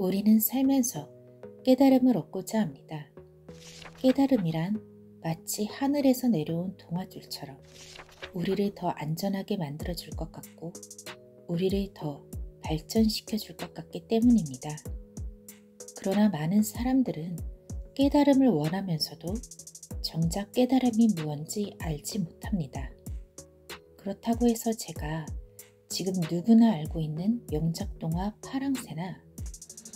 우리는 살면서 깨달음을 얻고자 합니다. 깨달음이란 마치 하늘에서 내려온 동화줄처럼 우리를 더 안전하게 만들어줄 것 같고 우리를 더 발전시켜 줄 것 같기 때문입니다. 그러나 많은 사람들은 깨달음을 원하면서도 정작 깨달음이 무언지 알지 못합니다. 그렇다고 해서 제가 지금 누구나 알고 있는 명작동화 파랑새나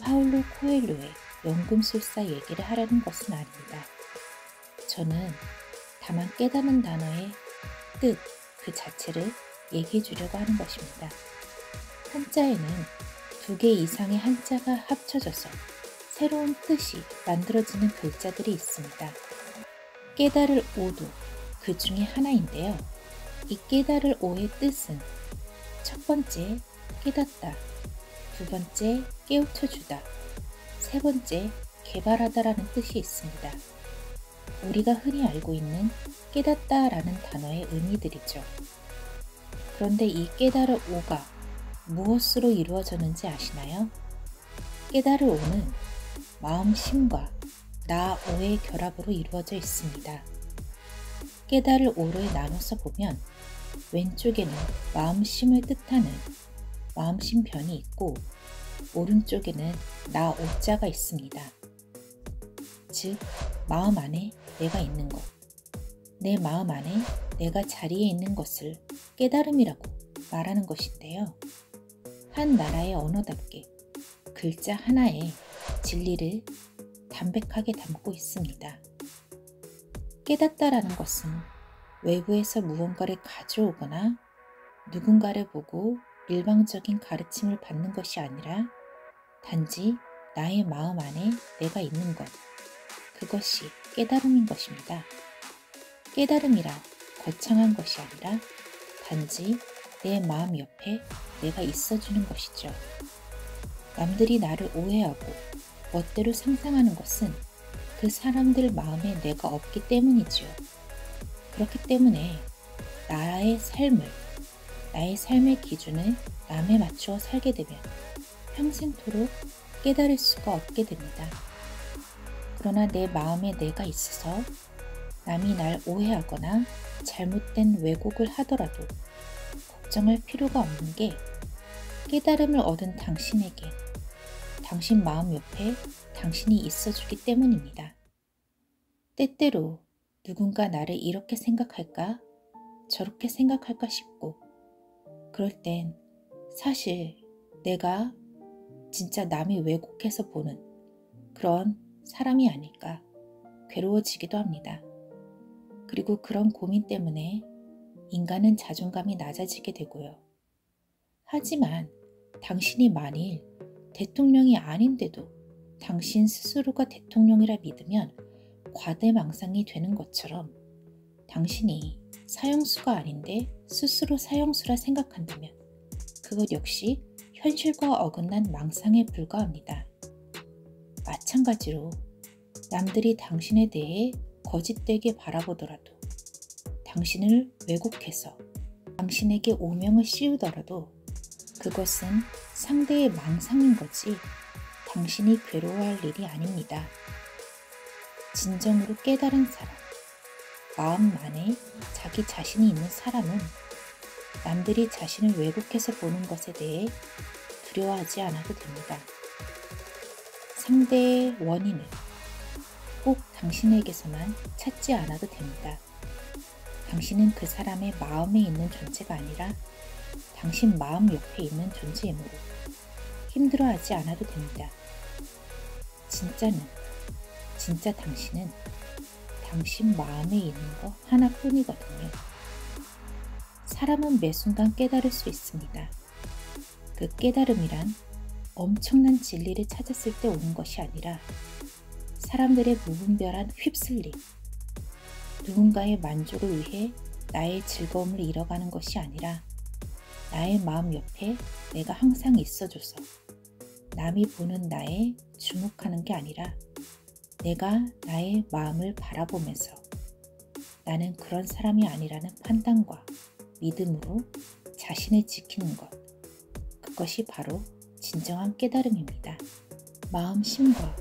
파울로 코엘료의 연금술사 얘기를 하려는 것은 아닙니다. 저는 다만 깨닫는 단어의 뜻 그 자체를 얘기해 주려고 하는 것입니다. 한자에는 두 개 이상의 한자가 합쳐져서 새로운 뜻이 만들어지는 글자들이 있습니다. 깨달을 오도 그 중에 하나인데요. 이 깨달을 오의 뜻은 첫 번째 깨닫다, 두 번째 깨우쳐 주다, 세 번째 개발하다라는 뜻이 있습니다. 우리가 흔히 알고 있는 깨닫다라는 단어의 의미들이죠. 그런데 이 깨달을 오가 무엇으로 이루어졌는지 아시나요? 깨달을 오는 마음심과 나오의 결합으로 이루어져 있습니다. 깨달을 오를 나눠서 보면 왼쪽에는 마음심을 뜻하는 마음심 변이 있고 오른쪽에는 나 오자가 있습니다. 즉, 마음 안에 내가 있는 것, 내 마음 안에 내가 자리에 있는 것을 깨달음이라고 말하는 것인데요. 한 나라의 언어답게 글자 하나에 진리를 담백하게 담고 있습니다. 깨닫다라는 것은 외부에서 무언가를 가져오거나 누군가를 보고 일방적인 가르침을 받는 것이 아니라 단지 나의 마음 안에 내가 있는 것, 그것이 깨달음인 것입니다. 깨달음이라 거창한 것이 아니라 단지 내 마음 옆에 내가 있어주는 것이죠. 남들이 나를 오해하고 멋대로 상상하는 것은 그 사람들 마음에 내가 없기 때문이지요. 그렇기 때문에 나의 삶을, 나의 삶의 기준을 남에 맞추어 살게 되면 평생토록 깨달을 수가 없게 됩니다. 그러나 내 마음에 내가 있어서 남이 날 오해하거나 잘못된 왜곡을 하더라도 걱정할 필요가 없는 게 깨달음을 얻은 당신에게 당신 마음 옆에 당신이 있어주기 때문입니다. 때때로 누군가 나를 이렇게 생각할까 저렇게 생각할까 싶고 그럴 땐 사실 내가 진짜 남이 왜곡해서 보는 그런 사람이 아닐까 괴로워지기도 합니다. 그리고 그런 고민 때문에 인간은 자존감이 낮아지게 되고요. 하지만 당신이 만일 대통령이 아닌데도 당신 스스로가 대통령이라 믿으면 과대망상이 되는 것처럼 당신이 사형수가 아닌데 스스로 사형수라 생각한다면 그것 역시 현실과 어긋난 망상에 불과합니다. 마찬가지로 남들이 당신에 대해 거짓되게 바라보더라도 당신을 왜곡해서 당신에게 오명을 씌우더라도 그것은 상대의 망상인 거지 당신이 괴로워할 일이 아닙니다. 진정으로 깨달은 사람, 마음 안에 자기 자신이 있는 사람은 남들이 자신을 왜곡해서 보는 것에 대해 두려워하지 않아도 됩니다. 상대의 원인을 꼭 당신에게서만 찾지 않아도 됩니다. 당신은 그 사람의 마음에 있는 존재가 아니라 당신 마음 옆에 있는 존재이므로 힘들어하지 않아도 됩니다. 진짜는, 진짜 당신은 당신 마음에 있는 거 하나뿐이거든요. 사람은 매 순간 깨달을 수 있습니다. 그 깨달음이란 엄청난 진리를 찾았을 때 오는 것이 아니라 사람들의 무분별한 휩쓸림, 누군가의 만족을 위해 나의 즐거움을 잃어가는 것이 아니라 나의 마음 옆에 내가 항상 있어줘서 남이 보는 나에 주목하는 게 아니라 내가 나의 마음을 바라보면서 나는 그런 사람이 아니라는 판단과 믿음으로 자신을 지키는 것. 그것이 바로 진정한 깨달음입니다. 마음 심과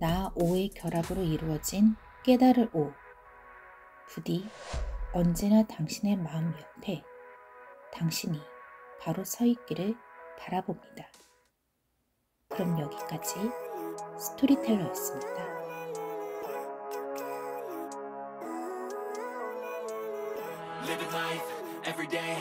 나 오의 결합으로 이루어진 깨달을 오. 부디 언제나 당신의 마음 옆에 당신이 바로 서 있기를 바라봅니다. 그럼 여기까지 스토리텔러였습니다. Life every day